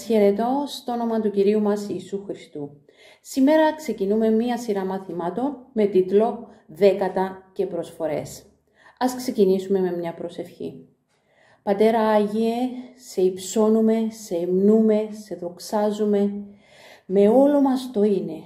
Σας χαιρετώ στο όνομα του Κυρίου μας Ιησού Χριστού. Σήμερα ξεκινούμε μία σειρά μαθημάτων με τίτλο «Δέκατα και προσφορές». Ας ξεκινήσουμε με μια προσευχή. Πατέρα Άγιε, σε υψώνουμε, σε εμνούμε, σε δοξάζουμε, με όλο μας το είναι.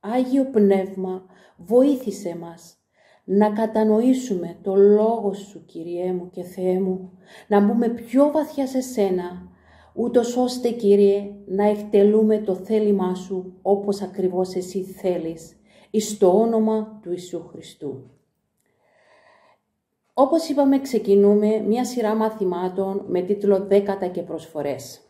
Άγιο Πνεύμα, βοήθησε μας να κατανοήσουμε το Λόγο Σου, Κυριέ μου και Θεέ μου, να μπούμε πιο βαθιά σε Σένα, ούτως ώστε, Κύριε, να εκτελούμε το θέλημά Σου όπως ακριβώς Εσύ θέλεις, εις το όνομα του Ιησού Χριστού. Όπως είπαμε, ξεκινούμε μια σειρά μαθημάτων με τίτλο «Δέκατα και προσφορές».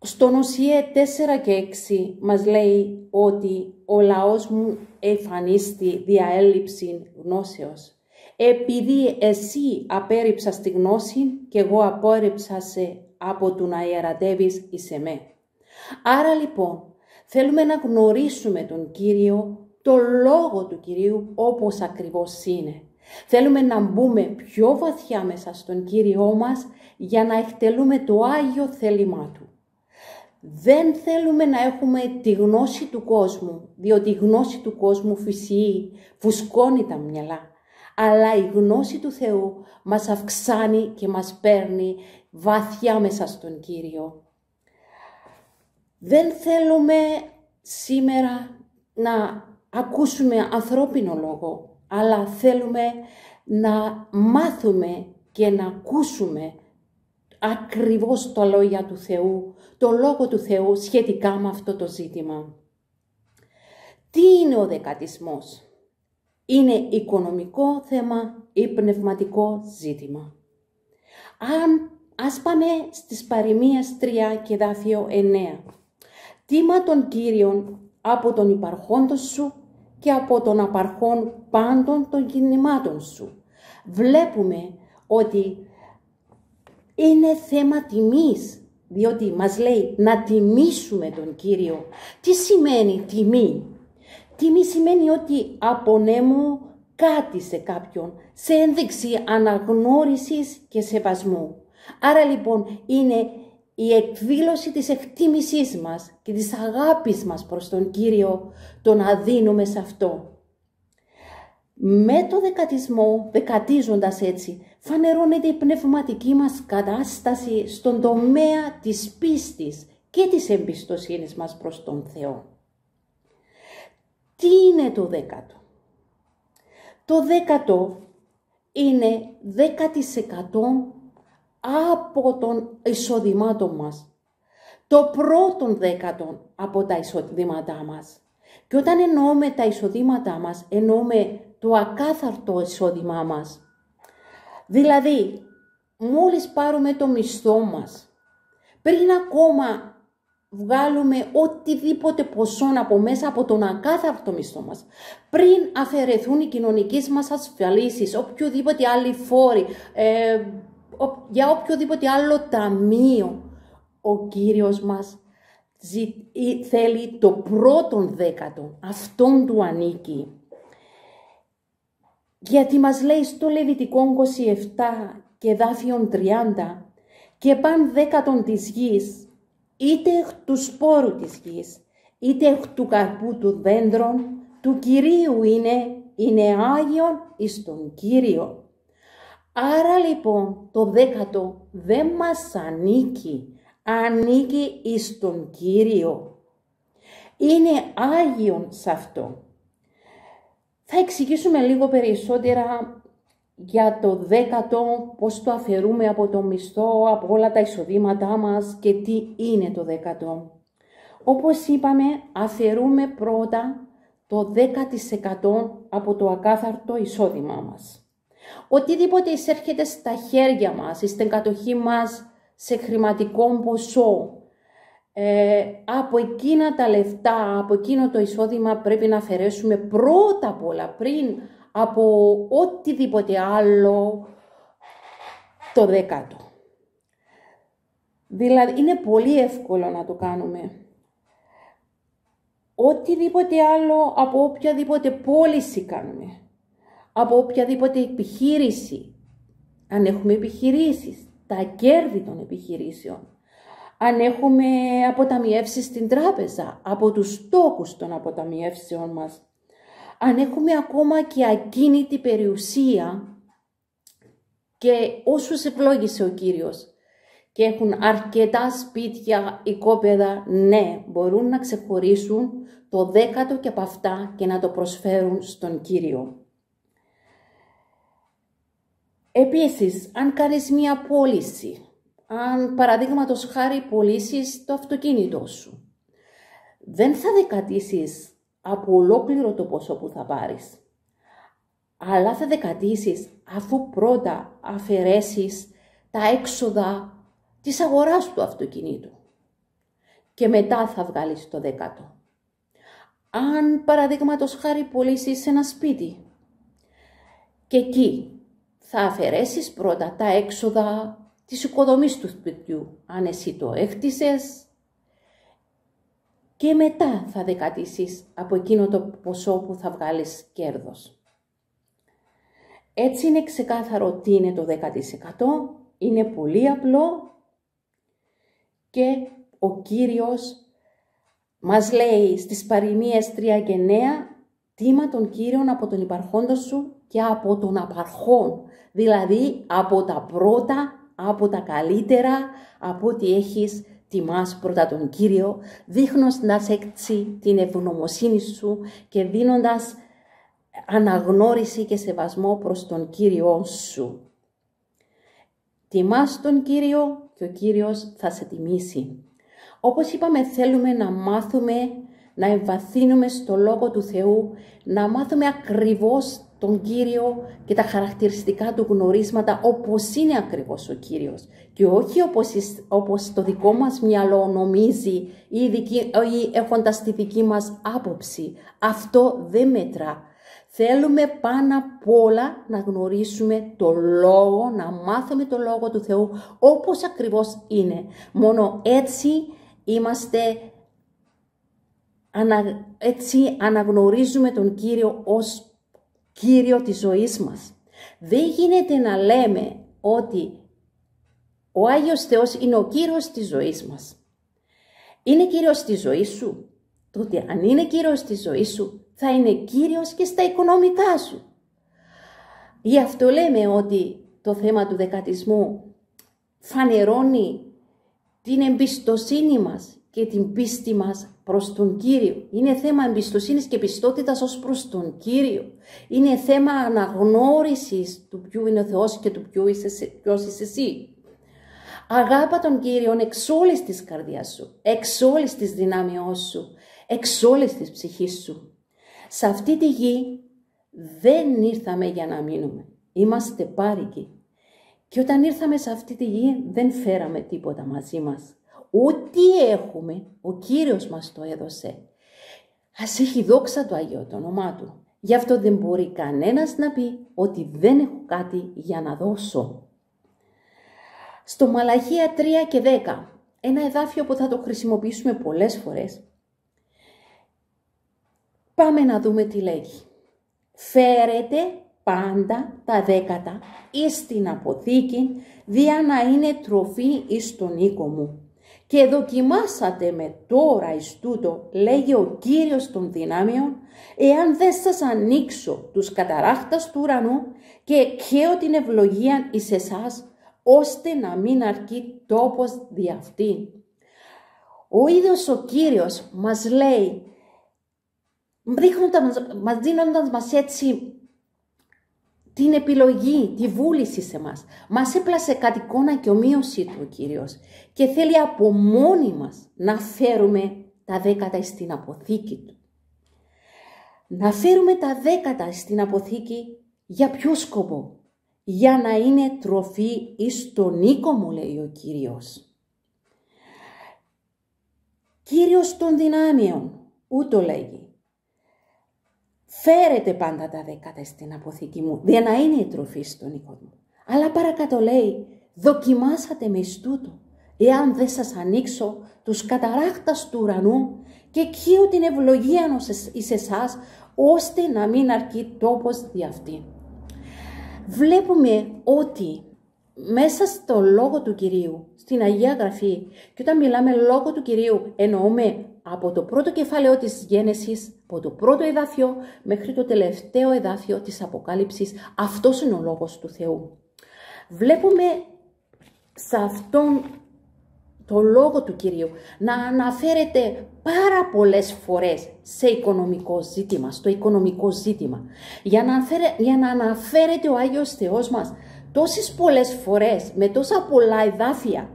Στον Οσιέ 4 και 6 μας λέει ότι ο λαός μου εμφανίστη δια έλλειψη γνώσεως. Επειδή εσύ απέρριψα τη γνώση και εγώ απόρριψα σε από του να ιερατεύεις εις εμέ. Άρα λοιπόν θέλουμε να γνωρίσουμε τον Κύριο, το Λόγο του Κυρίου όπως ακριβώς είναι. Θέλουμε να μπούμε πιο βαθιά μέσα στον Κύριό μας για να εκτελούμε το Άγιο θέλημά Του. Δεν θέλουμε να έχουμε τη γνώση του κόσμου, διότι η γνώση του κόσμου φυσιεί, φουσκώνει τα μυαλά. Αλλά η γνώση του Θεού μας αυξάνει και μας παίρνει βαθιά μέσα στον Κύριο. Δεν θέλουμε σήμερα να ακούσουμε ανθρώπινο λόγο, αλλά θέλουμε να μάθουμε και να ακούσουμε ακριβώς το λόγια του Θεού, το Λόγο του Θεού σχετικά με αυτό το ζήτημα. Τι είναι ο δεκατισμός; Είναι οικονομικό θέμα ή πνευματικό ζήτημα; Αν, ας πάμε στις παροιμίες 3 και δάφιο 9. Τίμα των Κύριων από τον υπαρχόντος σου και από τον απαρχόν πάντων των κινημάτων σου. Βλέπουμε ότι είναι θέμα τιμής, διότι μας λέει να τιμήσουμε τον Κύριο. Τι σημαίνει τιμή; Τιμή σημαίνει ότι απονέμω κάτι σε κάποιον, σε ένδειξη αναγνώρισης και σεβασμού. Άρα λοιπόν είναι η εκδήλωση της εκτίμησής μας και της αγάπης μας προς τον Κύριο, το να δίνουμε σε Αυτό. Με το δεκατισμό, δεκατίζοντας έτσι, φανερώνεται η πνευματική μας κατάσταση στον τομέα της πίστης και της εμπιστοσύνης μας προς τον Θεό. Τι είναι το δέκατο; Το δέκατο είναι 10% από τον εισοδημάτο μας. Το πρώτον δέκατο από τα εισοδήματά μας. Και όταν εννοούμε τα εισοδήματά μας, εννοούμε το ακάθαρτο εισόδημά μας. Δηλαδή, μόλις πάρουμε το μισθό μας, πριν ακόμα βγάλουμε οτιδήποτε ποσό από μέσα από τον ακάθαρτο μισθό μας, πριν αφαιρεθούν οι κοινωνικές μας ασφαλίσεις, οποιοδήποτε άλλοι φόροι, ε, για οποιοδήποτε άλλο ταμείο, ο Κύριος μας θέλει το πρώτον δέκατο, αυτόν του ανήκει. Γιατί μας λέει στο Λεβιτικό 27 και δάφιον 30 και παν δέκατον της γης, είτε εκ του σπόρου της γης, είτε εκ του καρπού του δέντρων, του Κυρίου είναι, είναι Άγιον εις τον Κύριο. Άρα λοιπόν το δέκατο δεν μας ανήκει, ανήκει εις τον Κύριο. Είναι Άγιον σε αυτό. Θα εξηγήσουμε λίγο περισσότερα για το δέκατο, πώς το αφαιρούμε από το μισθό, από όλα τα εισοδήματά μας και τι είναι το δέκατο. Όπως είπαμε, αφαιρούμε πρώτα το 10% από το ακάθαρτο εισόδημά μας. Οτιδήποτε εισέρχεται στα χέρια μας, στην κατοχή μας σε χρηματικό ποσό, ε, από εκείνα τα λεφτά, από εκείνο το εισόδημα πρέπει να αφαιρέσουμε πρώτα απ' όλα, πριν από οτιδήποτε άλλο, το δέκατο. Δηλαδή, είναι πολύ εύκολο να το κάνουμε. Οτιδήποτε άλλο από οποιαδήποτε πώληση κάνουμε από οποιαδήποτε επιχείρηση, αν έχουμε επιχειρήσεις, τα κέρδη των επιχειρήσεων, αν έχουμε αποταμιεύσεις στην τράπεζα από τους στόχους των αποταμιεύσεων μας, αν έχουμε ακόμα και ακίνητη περιουσία και όσους ευλόγησε ο Κύριος και έχουν αρκετά σπίτια, οικόπεδα, ναι, μπορούν να ξεχωρίσουν το δέκατο και από αυτά και να το προσφέρουν στον Κύριο. Επίσης, αν κάνεις μία πώληση, αν παραδείγματος χάρη πωλήσεις το αυτοκίνητό σου, δεν θα δεκατήσεις από ολόκληρο το ποσό που θα πάρεις, αλλά θα δεκατήσεις αφού πρώτα αφαιρέσεις τα έξοδα της αγοράς του αυτοκινήτου και μετά θα βγάλεις το δέκατο. Αν παραδείγματος χάρη πωλήσεις ένα σπίτι και εκεί θα αφαιρέσεις πρώτα τα έξοδα της οικοδομής του σπιτιού, αν εσύ το έκτισες και μετά θα δεκατήσεις από εκείνο το ποσό που θα βγάλεις κέρδος. Έτσι είναι ξεκάθαρο τι είναι το 10%, είναι πολύ απλό. Και ο Κύριος μας λέει στις παροιμίες 3 και 9 τίμα των Κύριων από τον υπαρχόντο σου και από τον απαρχόν, δηλαδή από τα πρώτα, από τα καλύτερα, από ό,τι έχεις τιμάς πρώτα τον Κύριο, δείχνοντας έτσι την ευγνωμοσύνη σου και δίνοντας αναγνώριση και σεβασμό προς τον Κύριό σου. Τιμάς τον Κύριο και ο Κύριος θα σε τιμήσει. Όπως είπαμε θέλουμε να μάθουμε, να εμβαθύνουμε στο Λόγο του Θεού, να μάθουμε ακριβώς τον Κύριο και τα χαρακτηριστικά του γνωρίσματα όπως είναι ακριβώς ο Κύριος και όχι όπως, όπως το δικό μας μυαλό νομίζει ή, δική, ή έχοντας τη δική μας άποψη. Αυτό δεν μετρά. Θέλουμε πάνω απ' όλα να γνωρίσουμε το Λόγο, να μάθουμε το Λόγο του Θεού όπως ακριβώς είναι. Μόνο έτσι είμαστε, έτσι αναγνωρίζουμε τον Κύριο ως Κύριο της ζωής μας. Δεν γίνεται να λέμε ότι ο Άγιος Θεός είναι ο Κύριος της ζωής μας. Είναι Κύριος της ζωής σου. Τότε αν είναι Κύριος της ζωής σου, θα είναι Κύριος και στα οικονομικά σου. Γι' αυτό λέμε ότι το θέμα του δεκατισμού φανερώνει την εμπιστοσύνη μας και την πίστη μας προς τον Κύριο. Είναι θέμα εμπιστοσύνης και πιστότητας ως προς τον Κύριο. Είναι θέμα αναγνώρισης του ποιου είναι ο Θεός και του ποιου είσαι, ποιος είσαι εσύ. Αγάπα τον Κύριο εξ όλης της καρδιάς σου, εξ όλης της δυνάμειός σου, εξ όλης της ψυχής σου. Σε αυτή τη γη δεν ήρθαμε για να μείνουμε. Είμαστε πάρικοι. Και όταν ήρθαμε σε αυτή τη γη δεν φέραμε τίποτα μαζί μας. Ό,τι έχουμε, ο Κύριος μας το έδωσε. Ας έχει δόξα το Αγίο το όνομά Του. Γι' αυτό δεν μπορεί κανένας να πει ότι δεν έχω κάτι για να δώσω. Στο Μαλαχία 3 και 10, ένα εδάφιο που θα το χρησιμοποιήσουμε πολλές φορές, πάμε να δούμε τι λέγει. Φέρετε πάντα τα δέκατα εις την αποθήκη, δια να είναι τροφή εις τον οίκο μου και δοκιμάσατε με τώρα εις τούτο, λέγει ο Κύριος των δυνάμεων, εάν δεν σας ανοίξω τους καταράχτας του ουρανού και εκχαίω την ευλογία εις εσάς, ώστε να μην αρκεί τόπος δι' αυτήν. Ο ίδιος ο Κύριος μας λέει, δείχνοντας, μας δίνοντας μας έτσι την επιλογή, τη βούληση σε μας. Μας έπλασε κατ' εικόνα και ομοίωση του ο Κύριος και θέλει από μόνοι μας να φέρουμε τα δέκατα στην αποθήκη Του. Να φέρουμε τα δέκατα στην αποθήκη για ποιο σκοπό; Για να είναι τροφή εις τον οίκο μου λέει ο Κύριος. Κύριος των δυνάμεων, ούτω λέγει. Φέρετε πάντα τα δέκατα στην αποθήκη μου, για να είναι η τροφή στον οίκο μου. Αλλά παρακάτω λέει, δοκιμάσατε με τούτο, εάν δεν σας ανοίξω τους καταράχτας του ουρανού και κύω την ευλογία εις εσάς, ώστε να μην αρκεί τόπος δι' αυτή. Βλέπουμε ότι μέσα στο λόγο του Κυρίου, στην Αγία Γραφή. Και όταν μιλάμε λόγο του Κυρίου, εννοούμε από το πρώτο κεφάλαιο της Γένεσης, από το πρώτο εδάφιο μέχρι το τελευταίο εδάφιο της Αποκάλυψης. Αυτός είναι ο λόγος του Θεού. Βλέπουμε σε αυτόν το λόγο του Κυρίου να αναφέρεται πάρα πολλές φορές σε οικονομικό ζήτημα, στο οικονομικό ζήτημα. Για να, για να αναφέρεται ο Άγιος Θεός μας τόσες πολλές φορές, με τόσα πολλά εδάφια,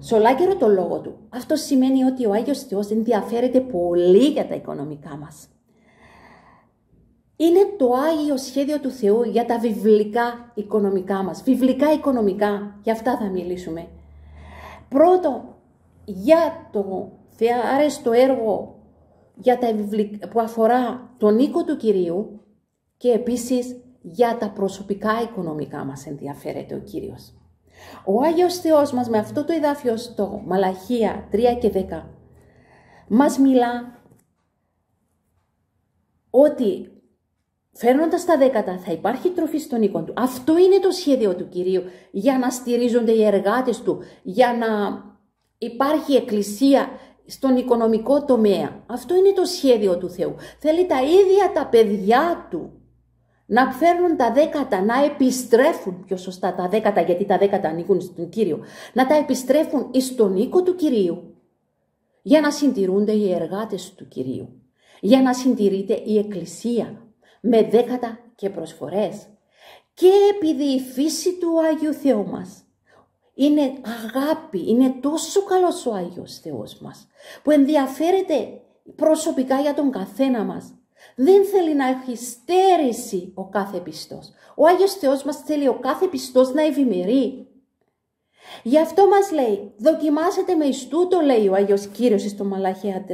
σε ολάκερο το λόγο του. Αυτό σημαίνει ότι ο Άγιος Θεός ενδιαφέρεται πολύ για τα οικονομικά μας. Είναι το Άγιο Σχέδιο του Θεού για τα βιβλικά οικονομικά μας. Βιβλικά οικονομικά, για αυτά θα μιλήσουμε. Πρώτο, για το θεάρεστο έργο για τα που αφορά τον οίκο του Κυρίου και επίσης για τα προσωπικά οικονομικά μας ενδιαφέρεται ο Κύριος. Ο Άγιος Θεός μας με αυτό το εδάφιο στο Μαλαχία 3 και 10 μας μιλά ότι φέρνοντας τα δέκατα θα υπάρχει τροφή στον οίκο του. Αυτό είναι το σχέδιο του Κυρίου για να στηρίζονται οι εργάτες του, για να υπάρχει εκκλησία στον οικονομικό τομέα. Αυτό είναι το σχέδιο του Θεού. Θέλει τα ίδια τα παιδιά του να φέρνουν τα δέκατα, να επιστρέφουν πιο σωστά τα δέκατα, γιατί τα δέκατα ανήκουν στον Κύριο, να τα επιστρέφουν στον οίκο του Κυρίου, για να συντηρούνται οι εργάτες του Κυρίου, για να συντηρείται η Εκκλησία με δέκατα και προσφορές. Και επειδή η φύση του Άγιου Θεού μας είναι αγάπη, είναι τόσο καλός ο Άγιος Θεός μας, που ενδιαφέρεται προσωπικά για τον καθένα μας, δεν θέλει να έχει στέρηση ο κάθε πιστός. Ο Άγιος Θεός μας θέλει ο κάθε πιστός να ευημερεί. Γι' αυτό μας λέει, δοκιμάσετε με εις τούτο, λέει ο Άγιος Κύριος στο Μαλάχια 3,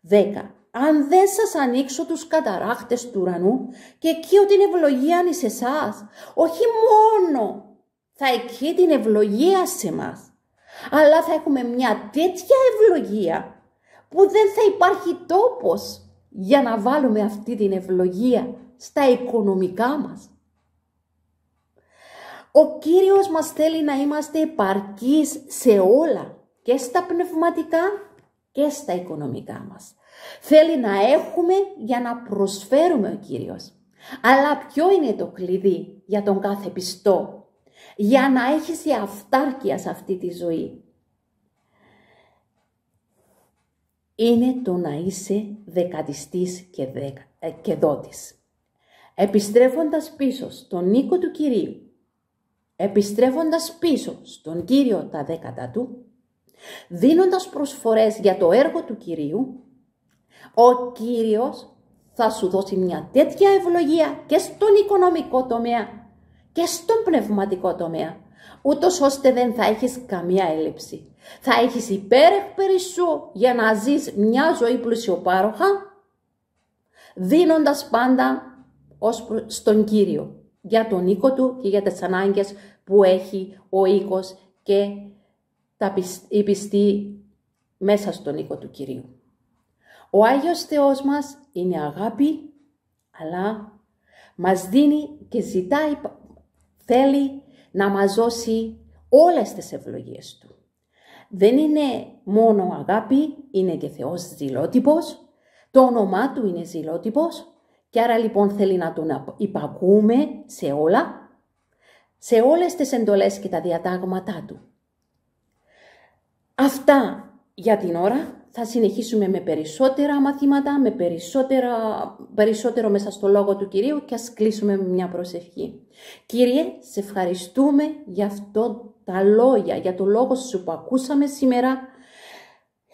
10. Αν δεν σας ανοίξω τους καταράχτες του ουρανού και εκεί ότι την ευλογία είναι σε εσάς, όχι μόνο θα εκεί την ευλογία σε μας, αλλά θα έχουμε μια τέτοια ευλογία που δεν θα υπάρχει τόπος για να βάλουμε αυτή την ευλογία στα οικονομικά μας. Ο Κύριος μας θέλει να είμαστε επαρκείς σε όλα και στα πνευματικά και στα οικονομικά μας. Θέλει να έχουμε για να προσφέρουμε ο Κύριος. Αλλά ποιο είναι το κλειδί για τον κάθε πιστό, για να έχεις η αυτάρκεια σε αυτή τη ζωή. Είναι το να είσαι δεκατιστής και, δεκα, ε, και δότης. Επιστρέφοντας πίσω στον οίκο του Κυρίου, επιστρέφοντας πίσω στον Κύριο τα δέκατα του, δίνοντας προσφορές για το έργο του Κυρίου, ο Κύριος θα σου δώσει μια τέτοια ευλογία και στον οικονομικό τομέα και στον πνευματικό τομέα, ούτως ώστε δεν θα έχεις καμία έλλειψη. Θα έχεις υπέρεκπερι σου για να ζεις μια ζωή πλουσιοπάροχα, δίνοντας πάντα ως στον Κύριο για τον οίκο του και για τις ανάγκες που έχει ο οίκος και τα οι πιστοί μέσα στον οίκο του Κυρίου. Ο Άγιος Θεός μας είναι αγάπη, αλλά μας δίνει και ζητάει, θέλει να μας δώσει όλες τις ευλογίες Του. Δεν είναι μόνο αγάπη, είναι και Θεός ζηλότυπος. Το όνομά Του είναι ζηλότυπος και άρα λοιπόν θέλει να τον υπακούμε σε όλα, σε όλες τις εντολές και τα διατάγματά Του. Αυτά για την ώρα θα συνεχίσουμε με περισσότερα μαθήματα, με περισσότερα, περισσότερο μέσα στο Λόγο του Κυρίου και ας κλείσουμε με μια προσευχή. Κύριε, σε ευχαριστούμε για αυτό τα λόγια, για το Λόγο Σου που ακούσαμε σήμερα.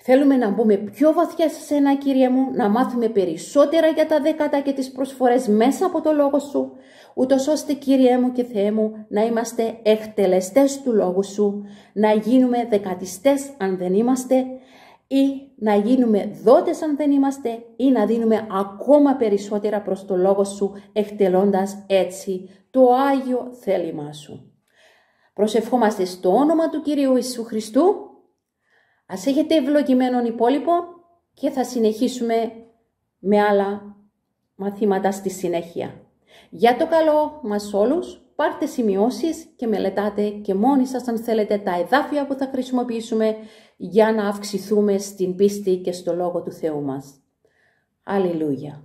Θέλουμε να μπούμε πιο βαθιά σε σένα, Κύριε μου, να μάθουμε περισσότερα για τα δέκατα και τις προσφορές μέσα από το Λόγο Σου, ούτως ώστε, Κύριε μου και Θεέ μου, να είμαστε εκτελεστές του Λόγου Σου, να γίνουμε δεκατιστές αν δεν είμαστε, ή να γίνουμε δότες αν δεν είμαστε ή να δίνουμε ακόμα περισσότερα προς το Λόγο Σου εκτελώντας έτσι το Άγιο θέλημά Σου. Προσευχόμαστε στο όνομα του Κυρίου Ιησού Χριστού. Ας έχετε ευλογημένον υπόλοιπο και θα συνεχίσουμε με άλλα μαθήματα στη συνέχεια. Για το καλό μας όλους πάρτε σημειώσεις και μελετάτε και μόνοι σας αν θέλετε τα εδάφια που θα χρησιμοποιήσουμε για να αυξηθούμε στην πίστη και στο Λόγο του Θεού μας. Αλληλούια.